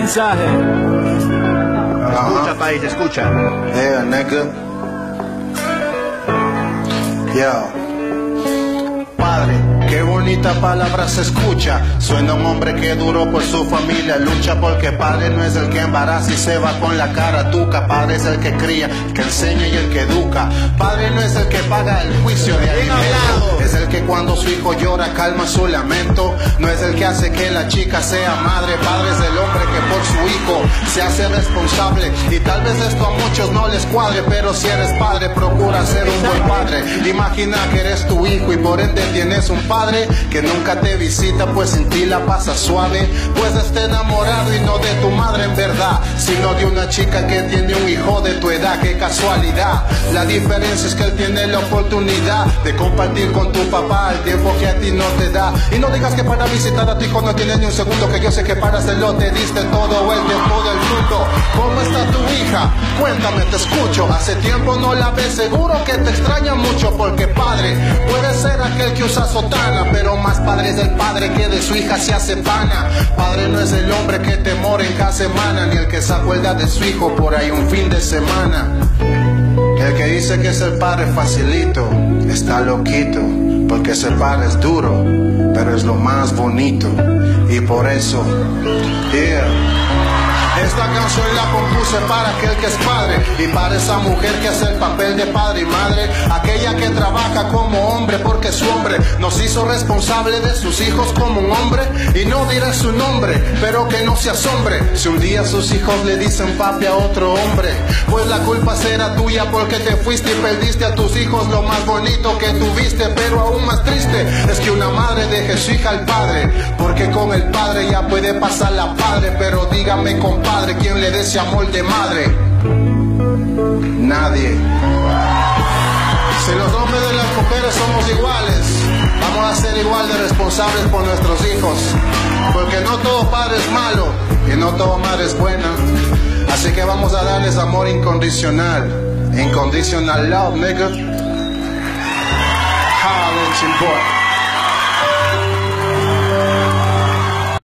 Mensaje. Escucha, país, escucha. Yeah, nigga. Yo. Padre, qué bonita palabra se escucha. Suena un hombre que duró por su familia, lucha porque padre no es el que embaraza y se va con la cara tuca. Padre es el que cría, el que enseña y el que educa. Padre no es el que paga el juicio de alimento. Es el que cuando su hijo llora calma su lamento. No es el que hace que la chica sea madre. Padre es el hombre que por su hijo se hace responsable. Y tal vez esto a muchos no les cuadre, pero si eres padre, procura ser un buen padre. Imagina que eres tu hijo y por ende tienes un padre que nunca te visita, pues sin ti la pasa suave. Pues esté enamorado y no de tu madre en verdad, sino de una chica que tiene un hijo de tu edad. Qué casualidad. La diferencia es que él tiene la oportunidad de compartir con tu papá el tiempo que a ti no te da. Y no digas que para visitar a tu hijo no tiene ni un segundo, que yo sé que para hacerlo te diste todo el tiempo del mundo. ¿Cómo está tu hija? Cuéntame, te escucho. Hace tiempo no la ves, seguro que te extraña mucho, porque padre puede ser aquel que usa sotana, pero más padre es el padre que de su hija se hace pana. Padre en cada semana, ni el que se acuerda de su hijo por ahí un fin de semana. El que dice que ser padre facilito está loquito, porque ser padre es duro, pero es lo más bonito. Y por eso, yeah. Esta canción la compuse para aquel que es padre y para esa mujer que hace el papel de padre y madre, aquella que trabaja como hombre su hombre nos hizo responsable de sus hijos como un hombre y no diré su nombre, pero que no se asombre si un día sus hijos le dicen papi a otro hombre, pues la culpa será tuya porque te fuiste y perdiste a tus hijos lo más bonito que tuviste, pero aún más triste es que una madre deje su hija al padre, porque con el padre ya puede pasar la padre, pero dígame compadre, ¿quién le dé ese amor de madre? Nadie. Si los igual de responsables por nuestros hijos, porque no todo padre es malo y no todo madre es buena. Así que vamos a darles amor incondicional. Inconditional love, nigga.